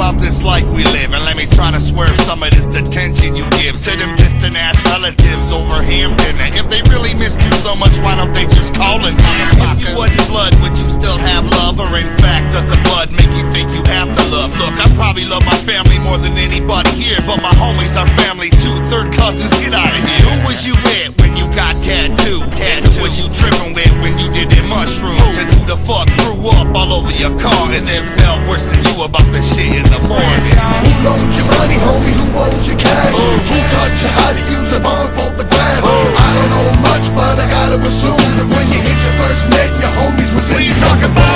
about this life we live, let me try to swerve some of this attention you give to them distant ass relatives over Hampton. And if they really missed you so much, why don't they just call and If you wasn't blood, would you still have love? Or in fact, does the blood make you think you have to love? Look, I probably love my family more than anybody here, but my homies are family too. Third cousins, get out of here. Who was you with when you got tattooed? Tattoo. Who was you tripping with when you did them mushrooms? And who the fuck threw up all over your car and then felt worse than you about the shit in the morning? Who loaned your money, homie? Who owes your cash? Oh. Who taught you how to use a bond for the glass? Oh. I don't know much, but I gotta assume that when you hit your first net, your homies was in you talking about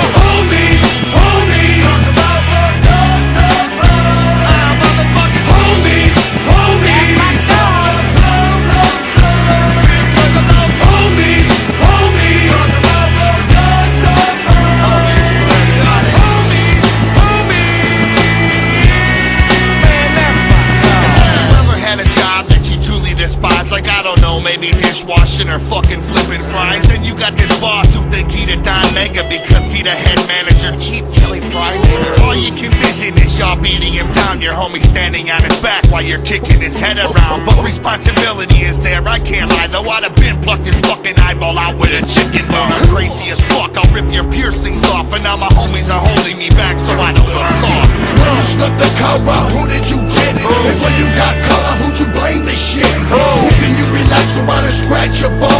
don't dishwashing or fucking flipping fries. And you got this boss who think he the Don Mega because he the head manager. Cheap chili fries. All you can vision is y'all beating him down. Your homie standing on his back while you're kicking his head around. But responsibility is there, I can't lie. Though I'd have been plucked his fucking eyeball out with a chicken bone. I'm crazy as fuck, I'll rip your piercings off. And now my homies are holding me around and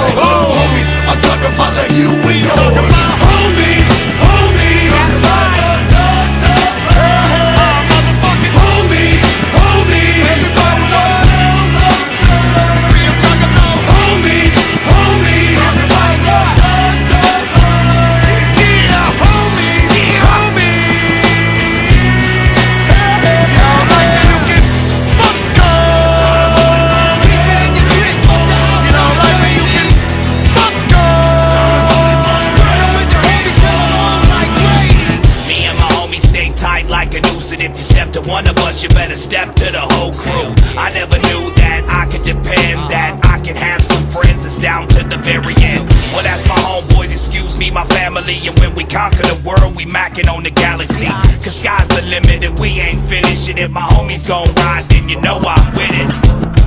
one of us, you better step to the whole crew. I never knew that I could depend, that I could have some friends It's down to the very end. Well, that's my homeboys, excuse me, my family, and when we conquer the world, we macking on the galaxy. Cause sky's the limit, and we ain't finished, and if my homies gon' ride, then you know I'm with it.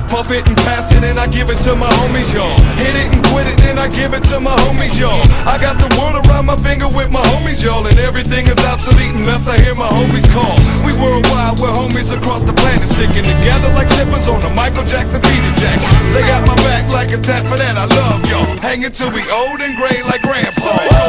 Puff it and pass it and I give it to my homies, y'all. Hit it and quit it, then I give it to my homies, y'all. I got the world around my finger with my homies, y'all. And everything is obsolete unless I hear my homies call. We worldwide, we're homies across the planet. Sticking together like zippers on a Michael Jackson Peter Jackson. They got my back like a tat for that, I love y'all. Hanging till we old and gray like grandpa.